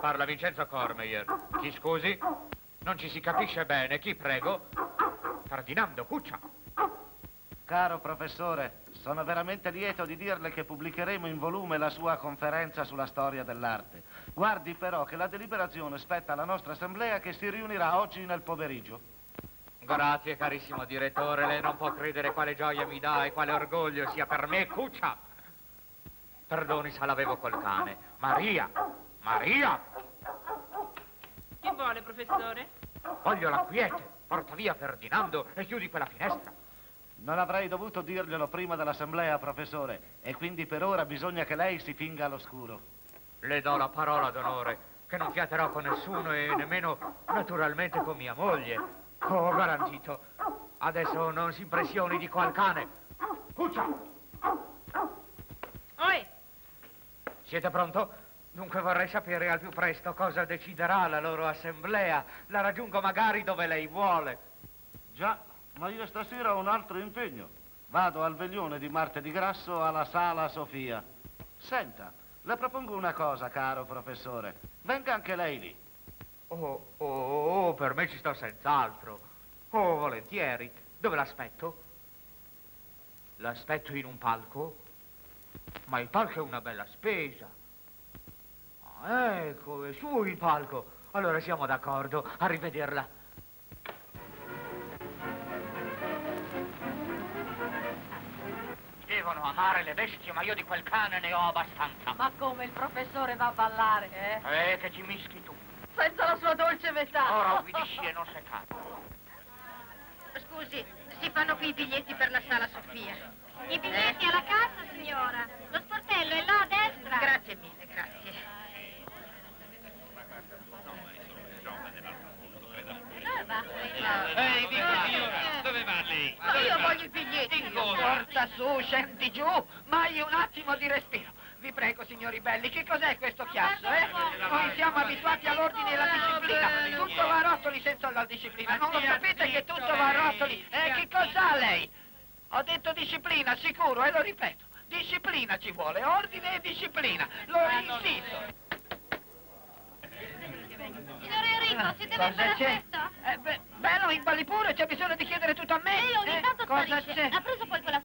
parla Vincenzo Cormeyer. Chi scusi? Non ci si capisce bene. Chi prego? Ferdinando Cuccia. Caro professore, sono veramente lieto di dirle che pubblicheremo in volume la sua conferenza sulla storia dell'arte. Guardi però che la deliberazione spetta alla nostra assemblea che si riunirà oggi nel pomeriggio. Grazie, carissimo direttore. Lei non può credere quale gioia mi dà e quale orgoglio sia per me, Cuccia. Perdoni se l'avevo col cane. Maria! Maria! Che vuole, professore? Voglio la quiete. Porta via Ferdinando e chiudi quella finestra. Non avrei dovuto dirglielo prima dell'assemblea, professore, e quindi per ora bisogna che lei si finga all'oscuro. Le do la parola d'onore che non fiaterò con nessuno e nemmeno naturalmente con mia moglie. Oh, garantito. Adesso non si impressioni di qual cane. Cuccia! Oi! Siete pronto? Dunque vorrei sapere al più presto cosa deciderà la loro assemblea. La raggiungo magari dove lei vuole. Già, ma io stasera ho un altro impegno. Vado al veglione di martedì grasso alla Sala Sofia. Senta, le propongo una cosa, caro professore. Venga anche lei lì. Oh, oh, oh, per me ci sto senz'altro. Oh, volentieri. Dove l'aspetto? L'aspetto in un palco? Ma il palco è una bella spesa. Ecco, è su il palco. Allora siamo d'accordo. A rivederla. Devono amare le bestie, ma io di quel cane ne ho abbastanza. Ma come il professore va a ballare, eh? Eh, che ci mischi tu. Senza la sua dolce metà. Ora ubbidisci e non seccato. Scusi, si fanno qui i biglietti per la sala Sofia. I biglietti alla cassa, signora. Lo sportello è là a destra. Grazie mille, grazie. Dove va? Ehi, dica signora, dove va lei? Ma io voglio i biglietti. Di cosa? Forza su, scendi giù, mai un attimo di respiro. Vi prego, signori belli, che cos'è questo chiasso, eh? Noi siamo abituati all'ordine e alla disciplina. Tutto va a rotoli senza la disciplina. Non lo sapete che tutto va a rotoli? Eh, che cos'ha lei? Ho detto disciplina, sicuro, e lo ripeto. Disciplina ci vuole, ordine e disciplina. Lo insisto. Signore Enrico, si deve fare c'è? presto. Eh, beh, bello, impalli pure, c'è bisogno di chiedere tutto a me. Lei ogni Eh, tanto Cosa sparisce. c'è? Ha preso poi quella